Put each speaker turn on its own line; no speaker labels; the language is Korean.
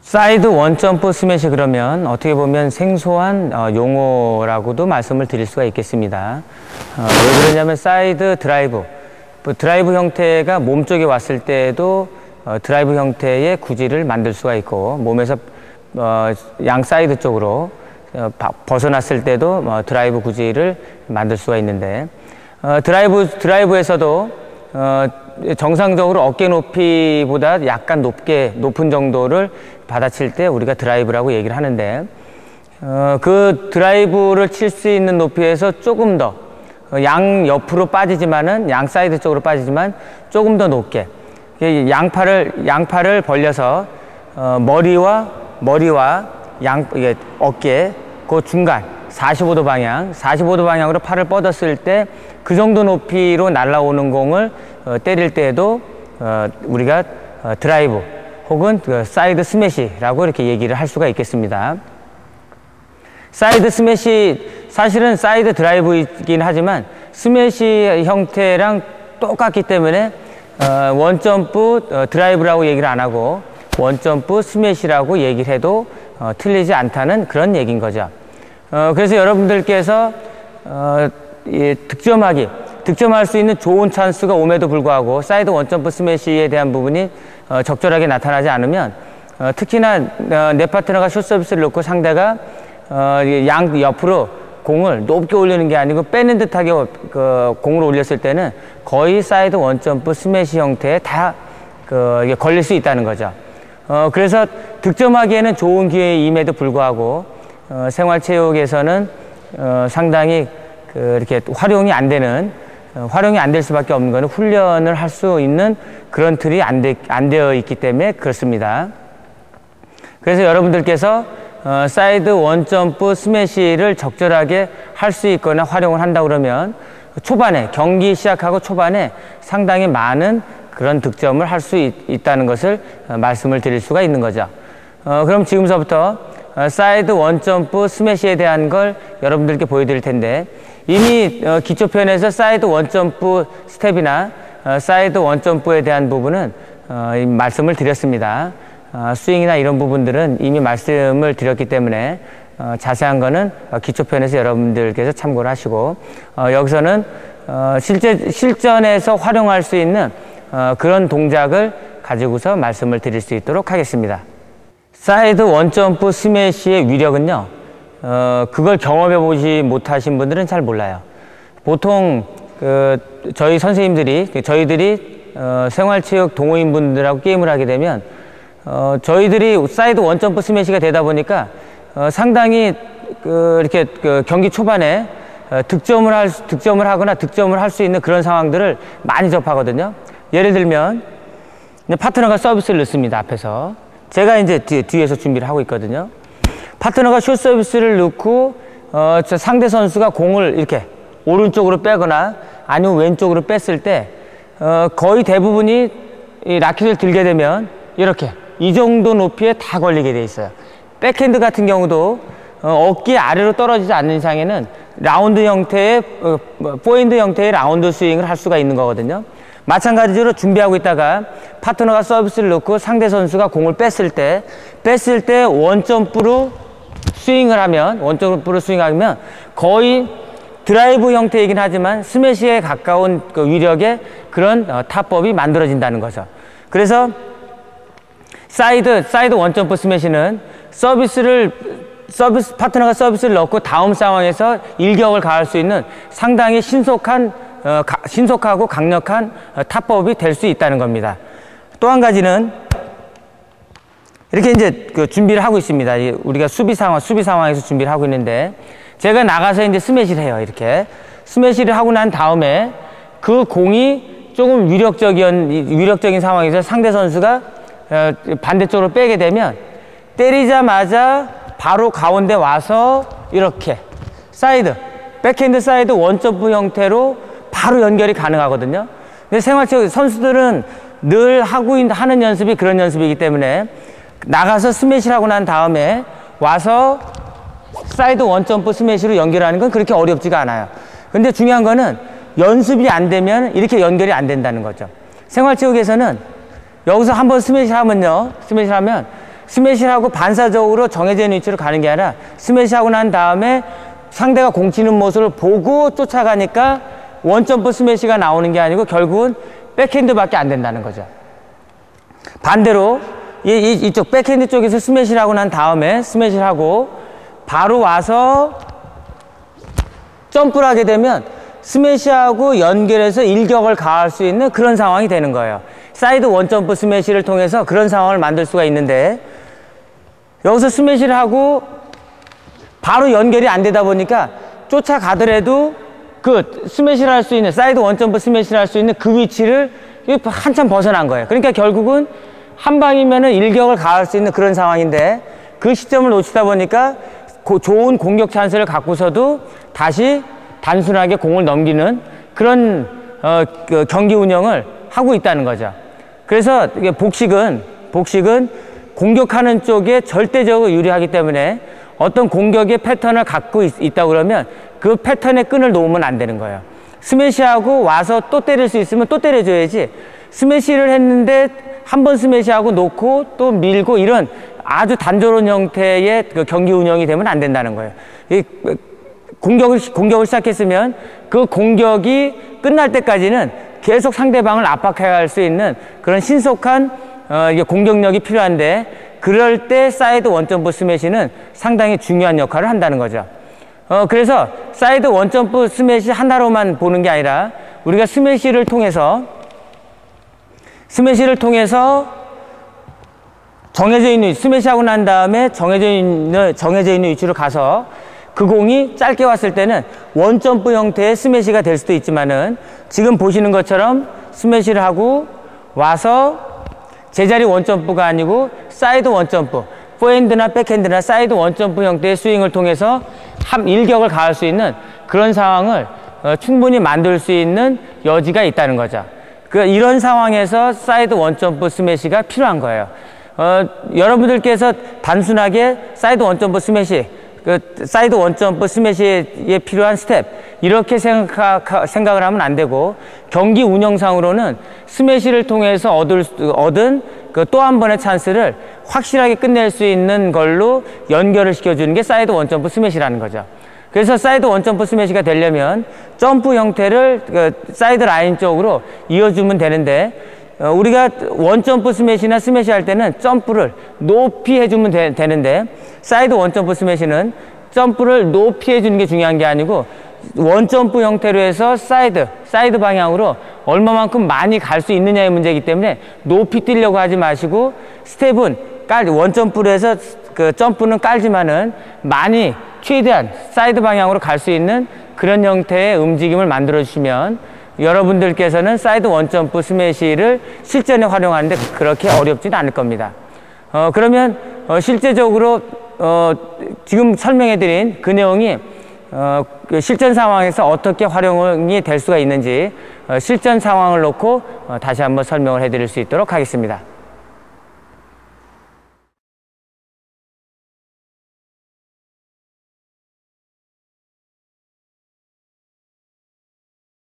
사이드 원점프 스매시 그러면 어떻게 보면 생소한 어, 용어라고도 말씀을 드릴 수가 있겠습니다. 어, 왜 그러냐면 사이드 드라이브, 뭐 드라이브 형태가 몸 쪽에 왔을 때도 어, 드라이브 형태의 구질을 만들 수가 있고 몸에서 어, 양 사이드 쪽으로 어, 벗어났을 때도 어, 드라이브 구질을 만들 수가 있는데 어, 드라이브 드라이브에서도 어, 정상적으로 어깨 높이보다 약간 높게 높은 정도를 받아칠 때 우리가 드라이브라고 얘기를 하는데 어, 그 드라이브를 칠 수 있는 높이에서 조금 더 양 옆으로 빠지지만은 양 사이드 쪽으로 빠지지만 조금 더 높게 양팔을 양팔을 벌려서 어, 머리와 머리와 양 이게 어깨 그 중간 45도 방향 45도 방향으로 팔을 뻗었을 때 그 정도 높이로 날아오는 공을 어, 때릴 때에도 어, 우리가 어, 드라이브 혹은 그 사이드 스매시라고 이렇게 얘기를 할 수가 있겠습니다. 사이드 스매시 사실은 사이드 드라이브이긴 하지만 스매시 형태랑 똑같기 때문에 어, 원점프 어, 드라이브라고 얘기를 안 하고 원점프 스매시라고 얘기를 해도 어, 틀리지 않다는 그런 얘기인 거죠. 어, 그래서 여러분들께서 어, 이, 득점하기 득점할 수 있는 좋은 찬스가 옴에도 불구하고 사이드 원점프 스매시에 대한 부분이 어, 적절하게 나타나지 않으면 어, 특히나 어, 내 파트너가 숏 서비스를 놓고 상대가 어, 양 옆으로 공을 높게 올리는 게 아니고 빼는 듯하게 그 공을 올렸을 때는 거의 사이드 원점프 스매시 형태에 다 그 이게 걸릴 수 있다는 거죠. 어, 그래서 득점하기에는 좋은 기회임에도 불구하고 어, 생활체육에서는 어, 상당히 그 이렇게 활용이 안 되는 어, 활용이 안 될 수밖에 없는 것은 훈련을 할 수 있는 그런 틀이 안, 되, 안 되어 있기 때문에 그렇습니다. 그래서 여러분들께서 어, 사이드 원점프 스매시를 적절하게 할 수 있거나 활용을 한다 그러면 초반에 경기 시작하고 초반에 상당히 많은 그런 득점을 할 수 있다는 것을 어, 말씀을 드릴 수가 있는 거죠. 어, 그럼 지금서부터 어, 사이드 원점프 스매시에 대한 걸 여러분들께 보여드릴 텐데 이미 어, 기초편에서 사이드 원점프 스텝이나 어, 사이드 원점프에 대한 부분은 어, 말씀을 드렸습니다. 어, 스윙이나 이런 부분들은 이미 말씀을 드렸기 때문에 어, 자세한 거는 어, 기초편에서 여러분들께서 참고를 하시고 어, 여기서는 어, 실제 실전에서 활용할 수 있는 어, 그런 동작을 가지고서 말씀을 드릴 수 있도록 하겠습니다. 사이드 원점프 스매시의 위력은요, 어, 그걸 경험해 보지 못하신 분들은 잘 몰라요. 보통 그 저희 선생님들이 저희들이 어, 생활체육 동호인 분들하고 게임을 하게 되면 어, 저희들이 사이드 원점프 스매시가 되다 보니까 어, 상당히 그 이렇게 그 경기 초반에 어, 득점을 할 득점을 하거나 득점을 할 수 있는 그런 상황들을 많이 접하거든요. 예를 들면 파트너가 서비스를 넣습니다 앞에서 제가 이제 뒤, 뒤에서 준비를 하고 있거든요. 파트너가 슛 서비스를 넣고 어, 저 상대 선수가 공을 이렇게 오른쪽으로 빼거나 아니면 왼쪽으로 뺐을 때 어, 거의 대부분이 이 라켓을 들게 되면 이렇게 이 정도 높이에 다 걸리게 돼 있어요. 백핸드 같은 경우도 어, 어깨 아래로 떨어지지 않는 이상에는 라운드 형태의 어, 뭐, 포인트 형태의 라운드 스윙을 할 수가 있는 거거든요. 마찬가지로 준비하고 있다가 파트너가 서비스를 넣고 상대 선수가 공을 뺐을 때 뺐을 때 원점프로 스윙을 하면 원점프로 스윙하면 거의 드라이브 형태이긴 하지만 스매시에 가까운 그 위력의 그런 어, 타법이 만들어진다는 거죠. 그래서 사이드 사이드 원점프 스매시는 서비스를 서비스 파트너가 서비스를 넣고 다음 상황에서 일격을 가할 수 있는 상당히 신속한 어, 가, 신속하고 강력한 어, 타법이 될 수 있다는 겁니다. 또 한 가지는 이렇게 이제 그 준비를 하고 있습니다. 우리가 수비 상황 수비 상황에서 준비를 하고 있는데 제가 나가서 이제 스매시를 해요. 이렇게 스매시를 하고 난 다음에 그 공이 조금 위력적인 위력적인 상황에서 상대 선수가 어, 반대쪽으로 빼게 되면 때리자마자 바로 가운데 와서 이렇게 사이드 백핸드 사이드 원점프 형태로 바로 연결이 가능하거든요. 근데 생활체육 선수들은 늘 하고 있는 하는 연습이 그런 연습이기 때문에 나가서 스매시를 하고 난 다음에 와서 사이드 원점프 스매시로 연결하는 건 그렇게 어렵지가 않아요. 근데 중요한 거는 연습이 안 되면 이렇게 연결이 안 된다는 거죠. 생활체육에서는 여기서 한번 스매시 하면요. 스매시 하면 스매시하고 반사적으로 정해져 있는 위치로 가는 게 아니라 스매시 하고 난 다음에 상대가 공 치는 모습을 보고 쫓아가니까 원점프 스매시가 나오는 게 아니고 결국은 백핸드밖에 안 된다는 거죠. 반대로 이, 이, 이 쪽 백핸드 쪽에서 스매시를 하고 난 다음에 스매시를 하고 바로 와서 점프를 하게 되면 스매시하고 연결해서 일격을 가할 수 있는 그런 상황이 되는 거예요. 사이드 원점프 스매시를 통해서 그런 상황을 만들 수가 있는데 여기서 스매시를 하고 바로 연결이 안 되다 보니까 쫓아가더라도 그 스매시를 할 수 있는 사이드 원점프 스매시를 할 수 있는 그 위치를 한참 벗어난 거예요. 그러니까 결국은 한 방이면은 일격을 가할 수 있는 그런 상황인데 그 시점을 놓치다 보니까 고 좋은 공격 찬스를 갖고서도 다시 단순하게 공을 넘기는 그런 어, 그 경기 운영을 하고 있다는 거죠. 그래서 복식은 복식은 공격하는 쪽에 절대적으로 유리하기 때문에 어떤 공격의 패턴을 갖고 있, 다 그러면 그 패턴의 끈을 놓으면 안 되는 거예요. 스매시하고 와서 또 때릴 수 있으면 또 때려줘야지 스매시를 했는데 한 번 스매시하고 놓고 또 밀고 이런 아주 단조로운 형태의 그 경기 운영이 되면 안 된다는 거예요. 이 공격을, 공격을 시작했으면 그 공격이 끝날 때까지는 계속 상대방을 압박해야 할수 있는 그런 신속한 어, 공격력이 필요한데 그럴 때 사이드 원점프 스매시는 상당히 중요한 역할을 한다는 거죠. 어, 그래서 사이드 원점프 스매시 하나로만 보는 게 아니라 우리가 스매시를 통해서 스매시를 통해서 정해져 있는 스매시하고 난 다음에 정해져 있는 정해져 있는 위치로 가서 그 공이 짧게 왔을 때는 원점프 형태의 스매시가 될 수도 있지만은 지금 보시는 것처럼 스매시를 하고 와서 제자리 원점프가 아니고 사이드 원점프 포핸드나 백핸드나 사이드 원점프 형태의 스윙을 통해서 한 일격을 가할 수 있는 그런 상황을 어, 충분히 만들 수 있는 여지가 있다는 거죠. 그 이런 상황에서 사이드 원점프 스매시가 필요한 거예요. 어, 여러분들께서 단순하게 사이드 원점프 스매시 그 사이드 원점프 스매시에 필요한 스텝 이렇게 생각, 생각을 하면 안 되고 경기 운영상으로는 스매시를 통해서 얻을, 얻은 그 또 한 번의 찬스를 확실하게 끝낼 수 있는 걸로 연결을 시켜주는 게 사이드 원점프 스매시라는 거죠. 그래서 사이드 원점프 스매시가 되려면 점프 형태를 그 사이드 라인 쪽으로 이어주면 되는데 어, 우리가 원점프 스매시나 스매시 할 때는 점프를 높이 해주면 되, 되는데 사이드 원점프 스매시는 점프를 높이 해주는 게 중요한 게 아니고 원점프 형태로 해서 사이드, 사이드 방향으로 얼마만큼 많이 갈 수 있느냐의 문제이기 때문에 높이 뛰려고 하지 마시고 스텝은 깔, 원점프로 해서 그 점프는 깔지만은 많이 최대한 사이드 방향으로 갈 수 있는 그런 형태의 움직임을 만들어 주시면 여러분들께서는 사이드 원점프 스매시를 실전에 활용하는데 그렇게 어렵지는 않을 겁니다. 어, 그러면 어, 실제적으로 어, 지금 설명해 드린 그 내용이 어, 그 실전 상황에서 어떻게 활용이 될 수가 있는지 어, 실전 상황을 놓고 어, 다시 한번 설명을 해 드릴 수 있도록 하겠습니다.